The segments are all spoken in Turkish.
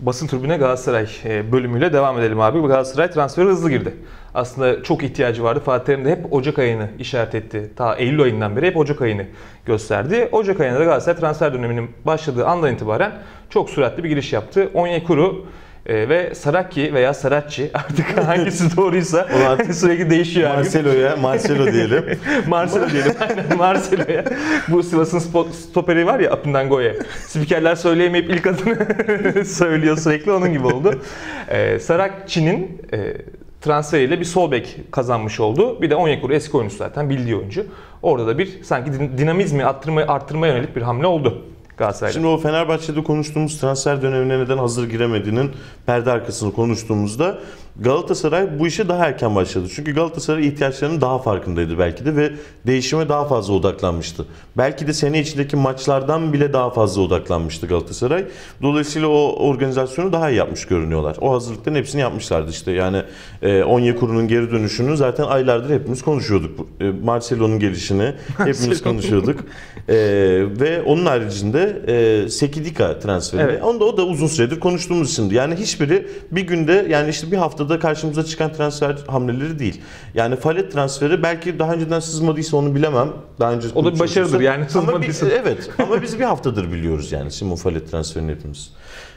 basın tribüne Galatasaray e, bölümüyle devam edelim abi. Galatasaray transferi hızlı girdi. Aslında çok ihtiyacı vardı. Fatih Terim de hep Ocak ayını işaret etti. Ta Eylül ayından beri hep Ocak ayını gösterdi. Ocak ayında da Galatasaray transfer döneminin başladığı andan itibaren çok süratli bir giriş yaptı. Onyekuru e, ve Saraki veya Saracchi artık hangisi doğruysa sürekli değişiyor. Marcelo'ya Marcelo diyelim. Marcelo diyelim. Aynen Marcelo'ya. Bu Sivas'ın stoperi var ya Apindango'ya. Spikerler söyleyemeyip ilk adını söylüyor sürekli onun gibi oldu. Ee, Sarakçı'nın e, transferiyle bir sol bek kazanmış oldu. Bir de Onyekuru eski oyuncu zaten bildiği oyuncu. Orada da bir sanki din- dinamizmi arttırmaya, arttırmaya yönelik bir hamle oldu Galatasaray'da. Şimdi o Fenerbahçe'de konuştuğumuz transfer dönemine neden hazır giremediğinin perde arkasını konuştuğumuzda Galatasaray bu işe daha erken başladı. Çünkü Galatasaray ihtiyaçlarının daha farkındaydı belki de ve değişime daha fazla odaklanmıştı. Belki de sene içindeki maçlardan bile daha fazla odaklanmıştı Galatasaray. Dolayısıyla o organizasyonu daha iyi yapmış görünüyorlar. O hazırlıkların hepsini yapmışlardı işte. Yani e, Onyekuru'nun geri dönüşünü zaten aylardır hepimiz konuşuyorduk. E, Marcelo'nun gelişini hepimiz konuşuyorduk. E, ve onun haricinde e, Sekidika transferi. Evet. Onu da o da uzun süredir konuştuğumuz içindi. Yani hiçbiri bir günde yani işte bir haftada karşımıza çıkan transfer hamleleri değil. Yani Falet transferi belki daha önceden sızmadıysa onu bilemem. Daha önce O da bir başarıdır yani Ama biz, sızmadıysa. evet ama biz bir haftadır biliyoruz yani Simon Falet transferini hepimiz.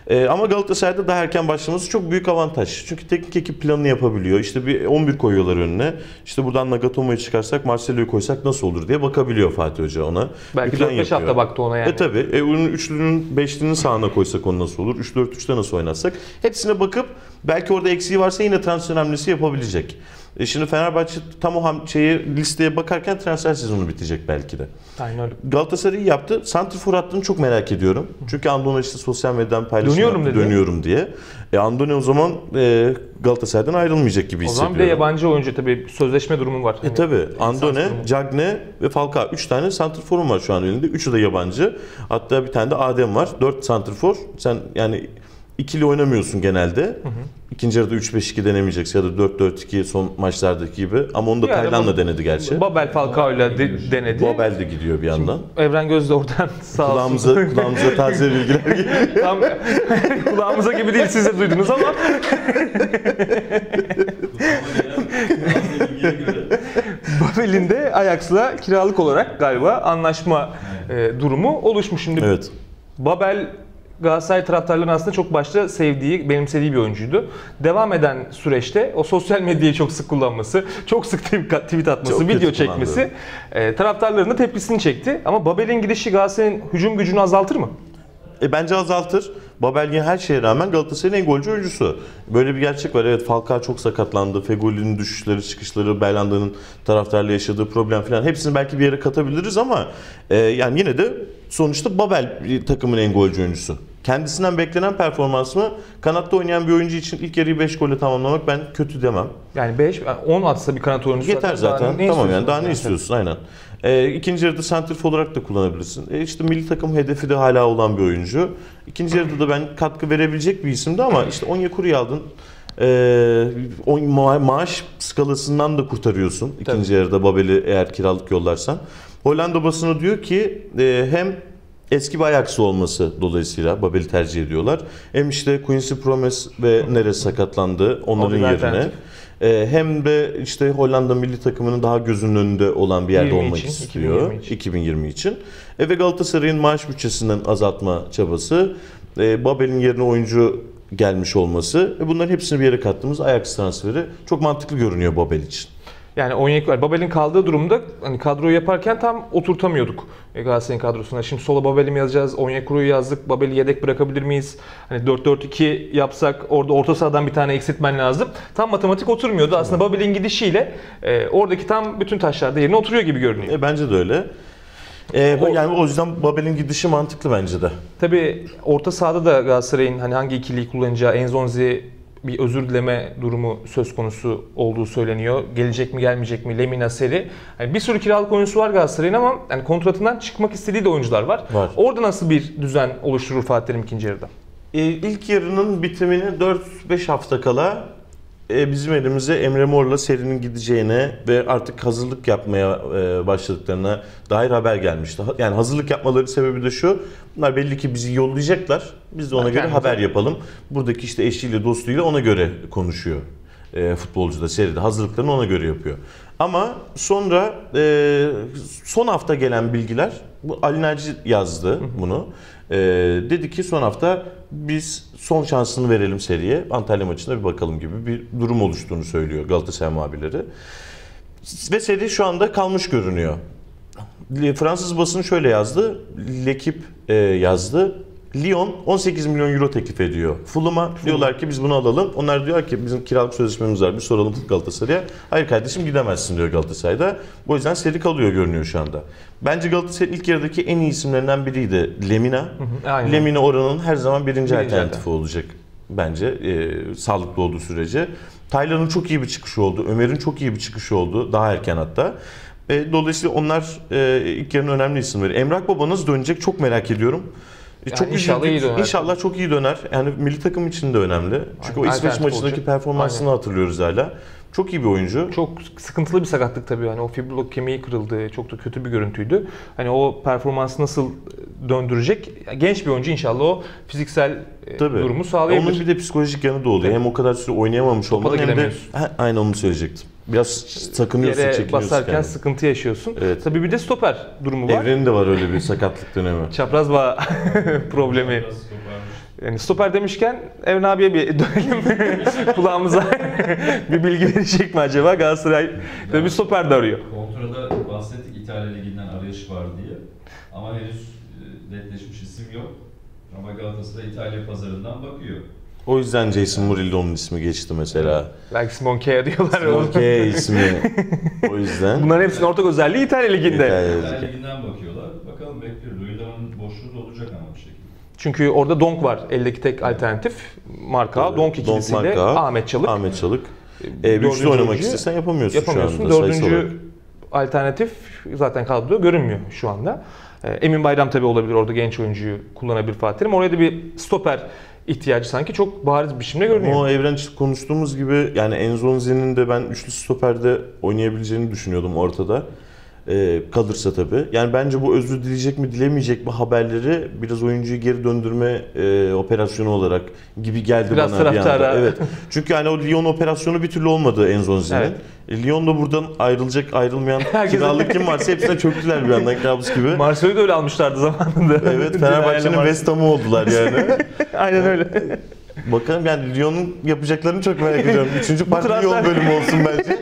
Ee, ama Galatasaray'da daha erken başlaması çok büyük avantaj. Çünkü teknik ekip planını yapabiliyor. İşte bir 11 koyuyorlar önüne. İşte buradan Nagatomo'yu çıkarsak Marcelo'yu koysak nasıl olur diye bakabiliyor Fatih Hoca ona. Belki Bir plan 4-5 hafta baktı ona yani. E tabi. E, onun üçlünün, beşlinin sağına koysak onu nasıl olur? 3-4-3'te nasıl oynatsak? Hepsine bakıp belki orada eksiği varsa yine transfer hamlesi yapabilecek. E şimdi Fenerbahçe tam o ham- şeyi listeye bakarken transfer sezonu bitecek belki de. Aynen öyle. Galatasaray iyi yaptı. Santrfor hattını çok merak ediyorum. Çünkü Andone işte sosyal medyadan paylaşım Dönüyorum yaptı, dedi. dönüyorum diye. E Andone o zaman e, Galatasaray'dan ayrılmayacak gibi O hissediyorum. zaman bir de yabancı oyuncu tabii sözleşme durumu var. E tabi Andone, durumu. Cagne ve Falcao 3 tane santrforum var şu an elinde. Üçü de yabancı. Hatta bir tane de Adem var. 4 santrfor. Sen yani ikili oynamıyorsun genelde. İkinci yarıda 3-5-2 denemeyeceksin ya da 4-4-2 son maçlardaki gibi. Ama onu da Yani Tayland'la denedi gerçi. Babel Falcao'yla de- denedi. Babel de gidiyor bir yandan. Evren Göz de oradan sağ olsun. Kulağımıza, kulağımıza taze bilgiler geliyor. Tam kulağımıza gibi değil siz de duydunuz ama Babel'in de Ajax'la kiralık olarak galiba anlaşma e, durumu oluşmuş. Şimdi Evet. Babel Galatasaray taraftarlarının aslında çok başta sevdiği, benimsediği bir oyuncuydu. Devam eden süreçte o sosyal medyayı çok sık kullanması, çok sık tweet atması, Çok video çekmesi e, taraftarların da tepkisini çekti. Ama Babel'in gidişi Galatasaray'ın hücum gücünü azaltır mı? E bence azaltır. Babel her şeye rağmen Galatasaray'ın en golcü oyuncusu. Böyle bir gerçek var. Evet Falcao çok sakatlandı. Fegoli'nin düşüşleri, çıkışları, Belhanda'nın taraftarla yaşadığı problem falan hepsini belki bir yere katabiliriz ama e, yani yine de sonuçta Babel takımın en golcü oyuncusu. Kendisinden beklenen performans mı? Kanatta oynayan bir oyuncu için ilk yarıyı 5 golle tamamlamak ben kötü demem. Yani 5, 10 atsa bir kanat oyuncusu Yeter zaten. ne tamam yani daha ne istiyorsun aynen. Ee, ikinci yarıda santrif olarak da kullanabilirsin. E işte milli takım hedefi de hala olan bir oyuncu. İkinci yarıda da ben katkı verebilecek bir isimdi ama işte Onyekuru'yu aldın. Ee, o ma- maaş skalasından da kurtarıyorsun. İkinci Tabii. yarıda Babel'i eğer kiralık yollarsan. Hollanda basını diyor ki e, hem eski bir Ajax'lı olması dolayısıyla Babel'i tercih ediyorlar. Hem işte Quincy Promes ve Neres sakatlandı onların yerine. Ee, hem de işte Hollanda milli takımının daha gözünün önünde olan bir yerde 20 olmak için, istiyor 2020 için. 2020 için. E ve Galatasaray'ın maaş bütçesinden azaltma çabası, e, Babel'in yerine oyuncu gelmiş olması, e, bunların hepsini bir yere kattığımız Ajax transferi çok mantıklı görünüyor Babel için. Yani Onyekuru, Babel'in kaldığı durumda hani kadroyu yaparken tam oturtamıyorduk e, Galatasaray'ın kadrosuna. Şimdi sola Babel'i mi yazacağız? Onyekuru'yu yazdık. Babel'i yedek bırakabilir miyiz? Hani 4-4-2 yapsak orada orta sahadan bir tane eksiltmen lazım. Tam matematik oturmuyordu. Aslında Babel'in gidişiyle e, oradaki tam bütün taşlar da yerine oturuyor gibi görünüyor. E, bence de öyle. E, O- yani o yüzden Babel'in gidişi mantıklı bence de. Tabii orta sahada da Galatasaray'ın hani hangi ikiliyi kullanacağı Enzonzi bir özür dileme durumu söz konusu olduğu söyleniyor. Gelecek mi gelmeyecek mi Lemina Seri. Hani bir sürü kiralık oyuncusu var Galatasaray'ın ama yani kontratından çıkmak istediği de oyuncular var. Var. Orada nasıl bir düzen oluşturur Fatih Terim ikinci yarıda? E, ilk yarının bitimini 4-5 hafta kala e, bizim elimize Emre Mor'la serinin gideceğine ve artık hazırlık yapmaya e, başladıklarına dair haber gelmişti. Yani hazırlık yapmaları sebebi de şu. Bunlar belli ki bizi yollayacaklar. Biz de ona Ha, göre haber yapalım. Buradaki işte eşiyle dostuyla ona göre konuşuyor. E, futbolcu da seride hazırlıklarını ona göre yapıyor. Ama sonra e, son hafta gelen bilgiler bu Ali Naci yazdı bunu. E, dedi ki son hafta biz son şansını verelim seriye. Antalya maçına bir bakalım gibi bir durum oluştuğunu söylüyor Galatasaray muhabirleri. Ve seri şu anda kalmış görünüyor. Fransız basını şöyle yazdı. L'Equipe e, yazdı. Lyon 18 milyon euro teklif ediyor. Fulham'a diyorlar ki biz bunu alalım. Onlar diyor ki bizim kiralık sözleşmemiz var. Bir soralım Galatasaray'a. Hayır kardeşim gidemezsin diyor Galatasaray'da. Bu yüzden seri kalıyor görünüyor şu anda. Bence Galatasaray'ın ilk yarıdaki en iyi isimlerinden biriydi Lemina. Aynen. Lemina oranın her zaman birinci, Birinci alternatifi olacak bence e, sağlıklı olduğu sürece. Taylan'ın çok iyi bir çıkışı oldu. Ömer'in çok iyi bir çıkışı oldu. Daha erken hatta. E, dolayısıyla onlar e, ilk yarının önemli isimleri. Emrah Baba nasıl dönecek çok merak ediyorum. E, Yani çok inşallah iyi döner. İnşallah çok iyi döner. Yani milli takım için de önemli. Çünkü Aynen, o İsveç alternatif maçındaki performansını hatırlıyoruz hala. Çok iyi bir oyuncu. Çok sıkıntılı bir sakatlık tabii. Hani o fibrolog kemiği kırıldı. Çok da kötü bir görüntüydü. Hani o performansı nasıl döndürecek? Genç bir oyuncu inşallah o fiziksel e, Tabii. durumu sağlayabilir. Onun bir de psikolojik yanı da oluyor. Hem o kadar süre oynayamamış Topa olman hem de. Ha, aynen onu söyleyecektim. Biraz sakınıyorsun, Yere çekiniyorsun. basarken kendini. sıkıntı yaşıyorsun. Evet. Tabii bir de stoper durumu var. Evrenin de var öyle bir sakatlık dönemi. Çapraz bağ problemi. Biraz toparmış. Yani stoper demişken Evren abiye bir dönelim. Kulağımıza bir bilgi verecek mi acaba? Galatasaray tabii bir stoper de arıyor. Kontrada bahsettik İtalya Ligi'nden arayış var diye. Ama henüz e, netleşmiş isim yok. Ama Galatasaray İtalya pazarından bakıyor. O yüzden Jason Murillo'nun ismi geçti mesela. Belki Simon Kea diyorlar. Okey ismi. O yüzden. Bunların hepsinin ortak özelliği İtalya Ligi'nde. İtalya İtalya Ligi. Ligi'nden bakıyorlar. Bakalım bekliyoruz. Luyendama'nın boşluğu da olacak ama bir şekilde. Çünkü orada Donk var. Eldeki tek alternatif. Marka. Tabii. Donk Donk ikilisiyle Marka, Ahmet Çalık. Ahmet Çalık. E, Dördüncü üçlü oynamak istesen yapamıyorsun, Yapamıyorsun. şu anda. Dördüncü alternatif zaten kadroda görünmüyor şu anda. Ee, Emin Bayram tabii olabilir orada genç oyuncuyu kullanabilir Fatih Terim. Oraya da bir stoper ihtiyacı sanki çok bariz biçimde Ama görünüyor. o evren konuştuğumuz gibi yani Enzonzi'nin de ben üçlü stoperde oynayabileceğini düşünüyordum ortada. Ee, kalırsa tabii. Yani bence bu özür dileyecek mi dilemeyecek mi haberleri biraz oyuncuyu geri döndürme e, operasyonu olarak gibi geldi Biraz bana bir anda. Evet. Çünkü hani o Lyon operasyonu bir türlü olmadı Enzonzi'nin. Evet. E, Lyon da buradan ayrılacak ayrılmayan kiralık kim varsa hepsine çöktüler bir yandan kabus gibi. Marcelo'yu da öyle almışlardı zamanında. Evet Fenerbahçe'nin. West Ham'ı oldular yani. Aynen öyle. Bakalım yani Lyon'un yapacaklarını çok merak ediyorum. Üçüncü parti transfer- Lyon bölümü olsun bence.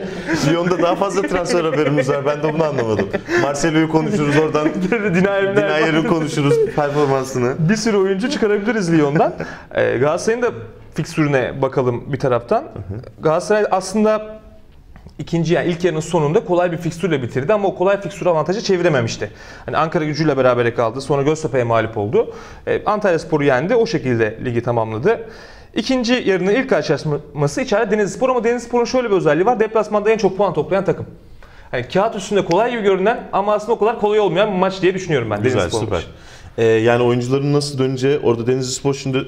Lyon'da daha fazla transfer haberimiz var. Ben de bunu anlamadım. Marcelo'yu konuşuruz oradan. Dinayer'i konuşuruz performansını. bir sürü oyuncu çıkarabiliriz Lyon'dan. Ee, Galatasaray'ın da fikstürüne bakalım bir taraftan. Galatasaray aslında ikinci yani ilk yarının sonunda kolay bir fikstürle bitirdi ama o kolay fikstür avantajı çevirememişti. Hani Ankara gücüyle berabere kaldı. Sonra Göztepe'ye mağlup oldu. Ee, Antalya Spor'u yendi. O şekilde ligi tamamladı. İkinci yarının ilk karşılaşması içeride Denizlispor ama Denizlispor'un şöyle bir özelliği var. Deplasmanda en çok puan toplayan takım. Hani kağıt üstünde kolay gibi görünen ama aslında o kadar kolay olmayan bir maç diye düşünüyorum ben Güzel Denizlispor süper. maçı. Ee, yani oyuncuların nasıl döneceği orada Denizli Spor şimdi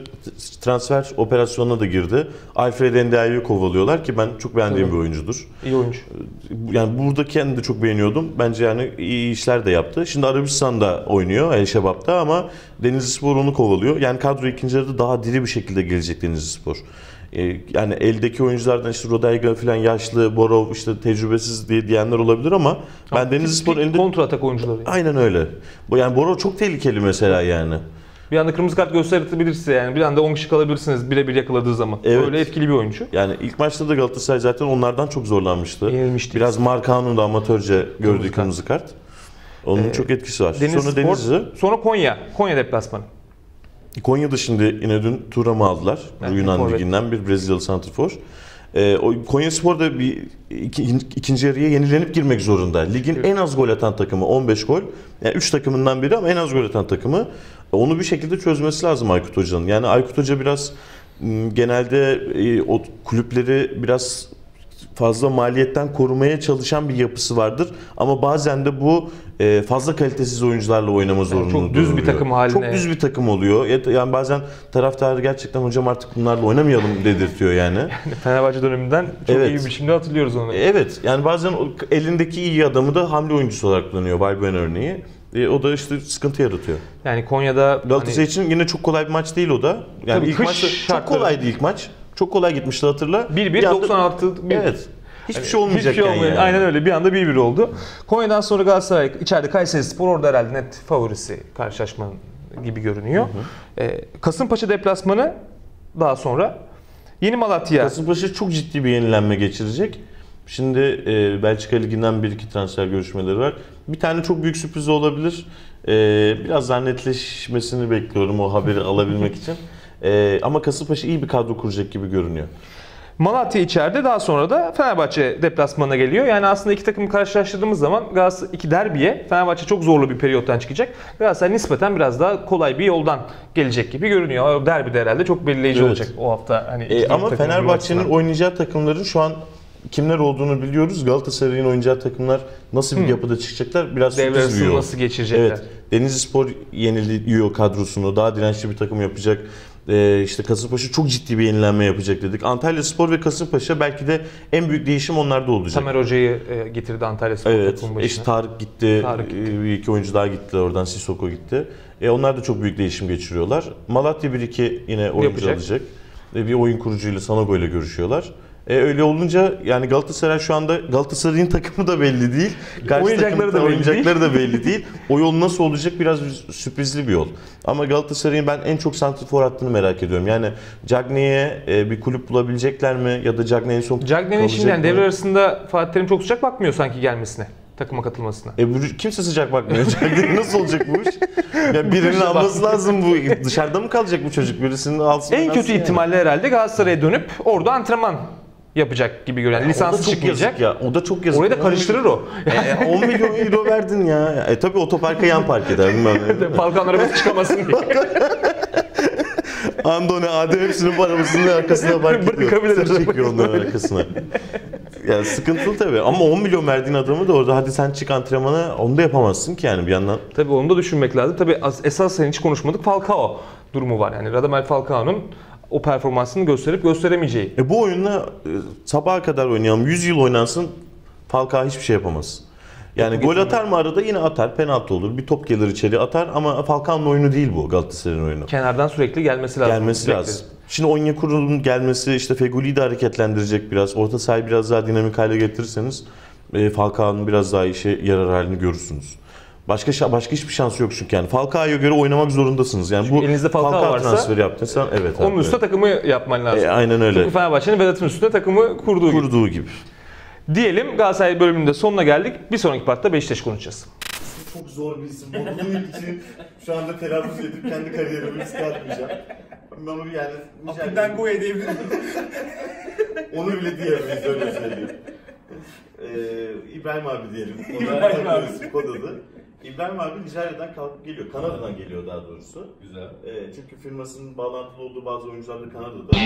transfer operasyonuna da girdi. Alfred Endia'yı kovalıyorlar ki ben çok beğendiğim Tabii. bir oyuncudur. İyi oyuncu. Yani burada kendi de çok beğeniyordum. Bence yani iyi işler de yaptı. Şimdi Arabistan'da oynuyor El Şebap'ta ama Denizli Spor onu kovalıyor. Yani kadro ikinci yarıda daha diri bir şekilde gelecek Denizli Spor. Ee, Yani eldeki oyunculardan işte Rodaiga falan yaşlı, Borov işte tecrübesiz diye diyenler olabilir ama ben Denizli Spor elinde Kontra atak oyuncuları. aynen öyle. Bu yani Borov çok tehlikeli mesela yani. Bir anda kırmızı kart gösterebilirse yani bir anda 10 kişi kalabilirsiniz birebir yakaladığı zaman. Evet. Öyle etkili bir oyuncu. Yani ilk maçta da Galatasaray zaten onlardan çok zorlanmıştı. Yenilmiştik. Biraz Markan'ın da amatörce gördüğü kart. kırmızı kart. Onun Ee, çok etkisi var. Denizli Sonra Spor, Denizli. sonra Konya. Konya deplasmanı. Konya'da şimdi yine dün Turam'ı aldılar. Evet, Yunan forvet. Ligi'nden bir Brezilyalı santrfor. Ee, o Konya Spor da bir iki, ikinci yarıya yenilenip girmek zorunda. Ligin Evet. en az gol atan takımı 15 gol. Yani 3 takımından biri ama en az gol atan takımı. Onu bir şekilde çözmesi lazım Aykut Hoca'nın. Yani Aykut Hoca biraz m, genelde e, o kulüpleri biraz fazla maliyetten korumaya çalışan bir yapısı vardır. Ama bazen de bu e, fazla kalitesiz oyuncularla oynama zorunluluğu çok düz bir oluyor. takım haline- Çok düz bir takım oluyor. Ya- Yani bazen taraftar gerçekten hocam artık bunlarla oynamayalım dedirtiyor yani. Fenerbahçe döneminden çok Evet. iyi bir biçimde hatırlıyoruz onu. Evet yani bazen elindeki iyi adamı da hamle oyuncusu olarak kullanıyor Valbuena örneği. E, o da işte sıkıntı yaratıyor. Yani Konya'da Galatasaray hani için yine çok kolay bir maç değil o da. Yani Tabii ilk maç çok kolaydı ilk maç. Çok kolay gitmişti hatırla. 1-1 Bir anda- 96 bir Evet. Hiçbir Hani şey olmayacakken hiçbir şey olmayan- yani. Aynen öyle. Bir anda 1-1 oldu. Konya'dan sonra Galatasaray içeride Kayseri Spor orada herhalde net favorisi karşılaşmanın gibi görünüyor. Ee, Kasımpaşa deplasmanı daha sonra Yeni Malatya. Kasımpaşa çok ciddi bir yenilenme geçirecek. Şimdi e, Belçika Ligi'nden bir iki transfer görüşmeleri var. Bir tane çok büyük sürpriz olabilir. E, biraz daha netleşmesini bekliyorum o haberi alabilmek için. E, ama Kasımpaşa iyi bir kadro kuracak gibi görünüyor. Malatya içeride daha sonra da Fenerbahçe deplasmanına geliyor. Yani aslında iki takımı karşılaştırdığımız zaman Galatasaray iki derbiye Fenerbahçe çok zorlu bir periyottan çıkacak. Galatasaray nispeten biraz daha kolay bir yoldan gelecek gibi görünüyor. O derbi de herhalde çok belirleyici Evet. olacak o hafta. Hani E, ama Fenerbahçe'nin oynayacağı takımların şu an kimler olduğunu biliyoruz. Galatasaray'ın oynayacağı takımlar nasıl bir yapıda çıkacaklar biraz sürpriz bir yol. nasıl geçirecekler? Evet. Denizli Spor yeniliyor kadrosunu. Daha dirençli bir takım yapacak. Ee, işte Kasımpaşa çok ciddi bir yenilenme yapacak dedik. Antalya Spor ve Kasımpaşa belki de en büyük değişim onlarda olacak. Tamer Hoca'yı e, getirdi Antalya Spor Evet. takımın başına. İşte Tarık gitti. Tarık gitti. e, Bir iki oyuncu daha gitti oradan. Sissoko gitti. E, onlar da çok büyük değişim geçiriyorlar. Malatya bir iki yine oyuncu Yapacak. alacak. E, bir oyun kurucuyla Sanogo ile görüşüyorlar. E, öyle olunca yani Galatasaray şu anda Galatasaray'ın takımı da belli değil. Karşı takımın da belli oynayacakları da belli değil. O yol nasıl olacak biraz sürprizli bir yol. Ama Galatasaray'ın ben en çok santrfor hattını merak ediyorum. Yani Cagney'e e, bir kulüp bulabilecekler mi? Ya da Cagney en son Cagney'in şimdi kalacak yani mı? devre arasında Fatih Terim çok sıcak bakmıyor sanki gelmesine. Takıma katılmasına. E bu kimse sıcak bakmıyor. Nasıl olacak bu iş? Ya birinin alması lazım bu. Dışarıda mı kalacak bu çocuk? Birisinin alsın. En kötü yani. ihtimalle herhalde Galatasaray'a dönüp orada antrenman yapacak gibi görünüyor. Yani lisansı çıkmayacak. ya. O da çok yazık. Orayı da 10 karıştırır o. E, 10 milyon euro verdin ya. E tabi otoparka yan park eder. Falcao arabası çıkamasın diye. Andone, Adem hepsinin arabasının arkasına park ediyor. Bırakabilir. Çekiyor onların arkasına. Yani sıkıntılı tabii. Ama 10 milyon verdiğin adamı da orada hadi sen çık antrenmana onu da yapamazsın ki yani bir yandan. Tabii onu da düşünmek lazım. Tabii as- esas sen hiç konuşmadık Falcao durumu var. Yani Radamel Falcao'nun o performansını gösterip gösteremeyeceği. E bu oyunla e, sabaha kadar oynayalım. 100 yıl oynansın Falcao hiçbir şey yapamaz. Yani gol atar mı arada yine atar. Penaltı olur. Bir top gelir içeri atar ama Falcao'nun oyunu değil bu Galatasaray'ın oyunu. Kenardan sürekli gelmesi lazım. Gelmesi Sürekli. lazım. Şimdi Onyekuru'nun gelmesi işte Fegüli'yi de hareketlendirecek biraz. Orta sahayı biraz daha dinamik hale getirirseniz e, Falcao'nun biraz daha işe yarar halini görürsünüz. Başka başka hiçbir şansı yok çünkü yani Falcao'ya göre oynamak zorundasınız. Yani bu elinizde Falcao varsa, transferi yaptıysan evet. Onun abi, üstüne evet. takımı yapman lazım. E, aynen öyle. Tıpkı Fenerbahçe'nin Vedat'ın üstüne takımı kurduğu gibi. Kurduğu gibi. Diyelim Galatasaray bölümünün de sonuna geldik. Bir sonraki partta Beşiktaş konuşacağız. Çok zor bir isim. Bunun için şu anda telaffuz edip kendi kariyerimi riske atmayacağım. Ama yani Aklından go edebilirim. onu bile diyemeyiz öyle söyleyeyim. Ee, İbrahim abi diyelim. İbrahim abi. abi. Kod adı. İbrahim abi Nijerya'dan kalkıp geliyor. Kanada'dan geliyor daha doğrusu. Güzel. E, çünkü firmasının bağlantılı olduğu bazı oyuncular da Kanada'da.